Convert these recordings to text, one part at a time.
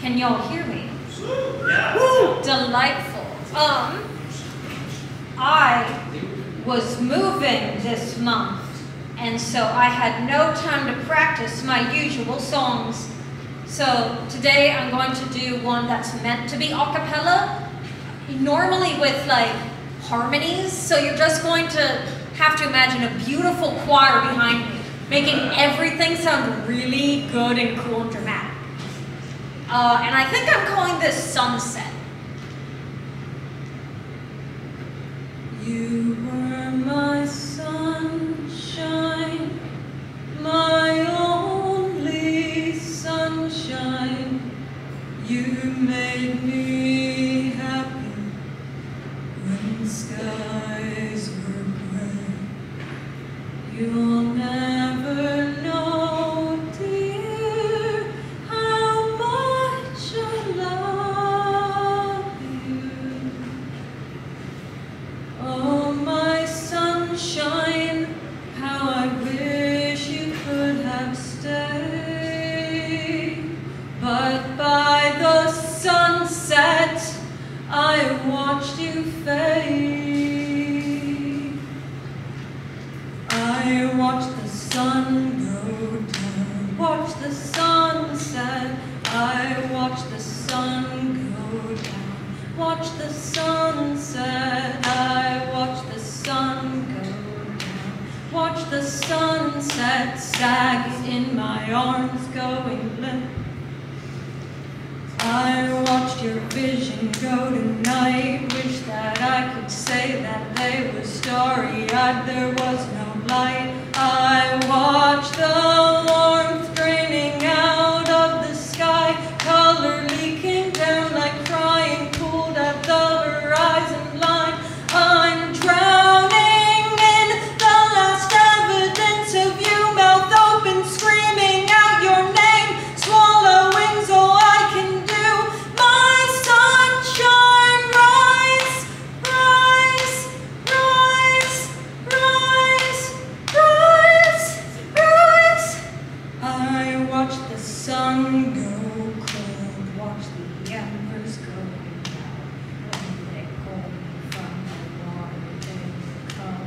Can y'all hear me? Yeah. Woo! Delightful. Um, I was moving this month, and so I had no time to practice my usual songs. So today I'm going to do one that's meant to be a cappella, normally with like harmonies. So you're just going to have to imagine a beautiful choir behind me, making everything sound really good and cool and dramatic. Uh, and I think I'm calling this Sunset. You were my sunshine, my only sunshine. You made me happy when skies were gray. You'll sunshine, how I wish you could have stayed. But by the sunset, I watched you fade. I watched the sun go down, watched the sunset. I watched the sun go down, watched the sunset. Sunset sag in my arms going limp. I watched your vision go tonight, wish that I could say that they were starry-eyed, there was no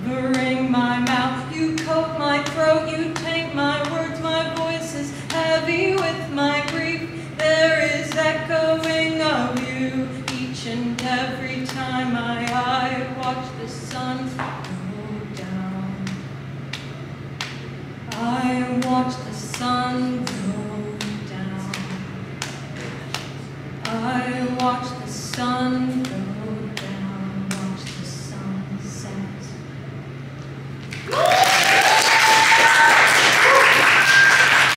covering my mouth, you coat my throat, you taint my words, my voice is heavy with my grief. There is echoing of you each and every time I, I watch the sun go down. I watch the sun go down. I watch the sun go